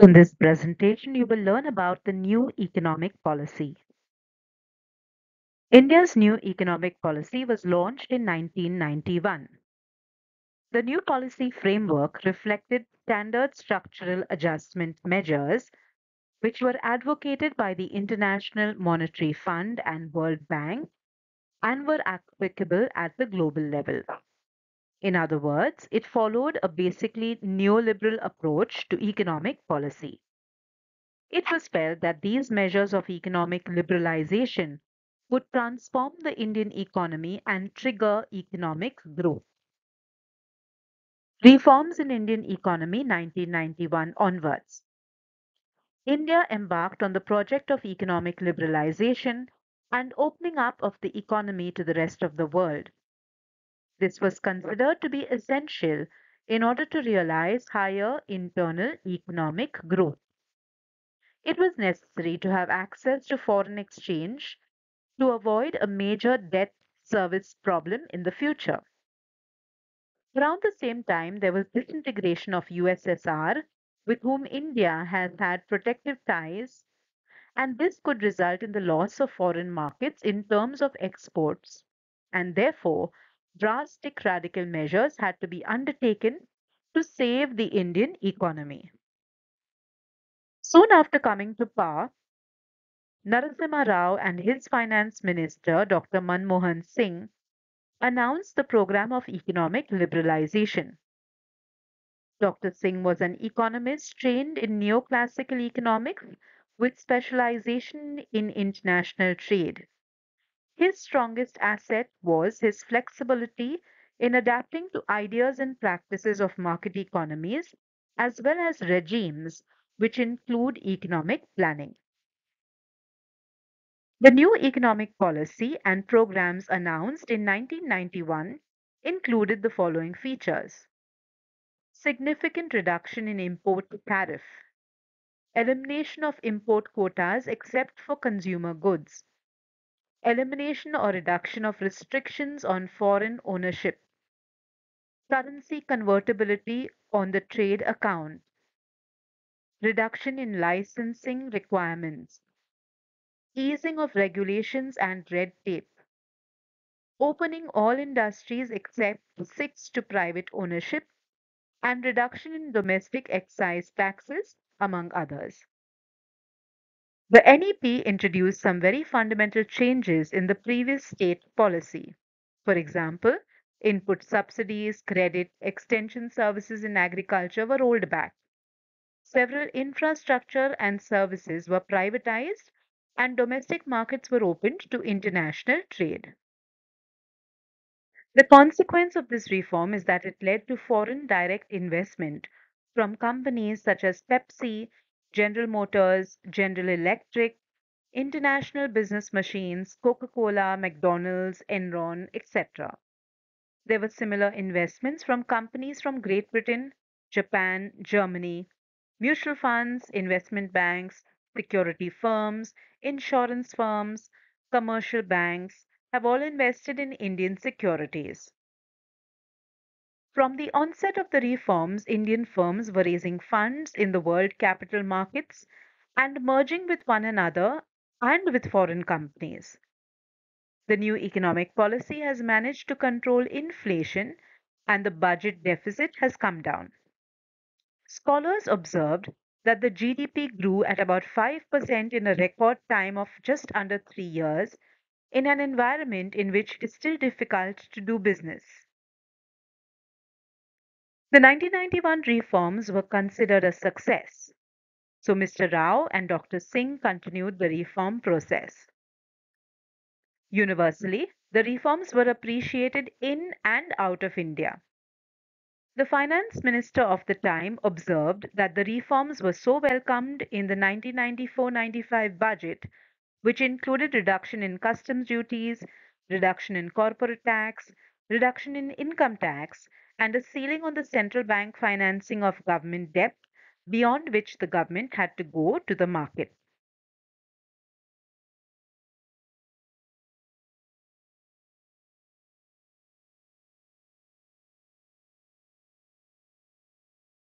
In this presentation, you will learn about the new economic policy. India's new economic policy was launched in 1991. The new policy framework reflected standard structural adjustment measures which were advocated by the International Monetary Fund and World Bank and were applicable at the global level. In other words, it followed a basically neoliberal approach to economic policy. It was felt that these measures of economic liberalization would transform the Indian economy and trigger economic growth. Reforms in Indian economy 1991 onwards. India embarked on the project of economic liberalization and opening up of the economy to the rest of the world. This was considered to be essential in order to realize higher internal economic growth. It was necessary to have access to foreign exchange to avoid a major debt service problem in the future. Around the same time, there was disintegration of USSR with whom India has had protective ties, and this could result in the loss of foreign markets in terms of exports, and therefore drastic radical measures had to be undertaken to save the Indian economy. Soon after coming to power, Narasimha Rao and his finance minister, Dr. Manmohan Singh, announced the program of economic liberalization. Dr. Singh was an economist trained in neoclassical economics with specialization in international trade. His strongest asset was his flexibility in adapting to ideas and practices of market economies as well as regimes which include economic planning. The new economic policy and programs announced in 1991 included the following features. Significant reduction in import tariff, elimination of import quotas except for consumer goods, elimination or reduction of restrictions on foreign ownership, currency convertibility on the trade account, reduction in licensing requirements, easing of regulations and red tape, opening all industries except six to private ownership, and reduction in domestic excise taxes, among others. The NEP introduced some very fundamental changes in the previous state policy. For example, input subsidies, credit, extension services in agriculture were rolled back. Several infrastructure and services were privatized and domestic markets were opened to international trade. The consequence of this reform is that it led to foreign direct investment from companies such as Pepsi, General Motors, General Electric, International Business Machines, Coca Cola, McDonald's, Enron, etc. There were similar investments from companies from Great Britain, Japan, Germany, mutual funds, investment banks, security firms, insurance firms, commercial banks, have all invested in Indian securities. From the onset of the reforms, Indian firms were raising funds in the world capital markets and merging with one another and with foreign companies. The new economic policy has managed to control inflation and the budget deficit has come down. Scholars observed that the GDP grew at about 5% in a record time of just under three years in an environment in which it is still difficult to do business. The 1991 reforms were considered a success, so Mr. Rao and Dr. Singh continued the reform process. Universally, the reforms were appreciated in and out of India. The finance minister of the time observed that the reforms were so welcomed in the 1994 95 budget which included reduction in customs duties, reduction in corporate tax, reduction in income tax, and a ceiling on the central bank financing of government debt, beyond which the government had to go to the market.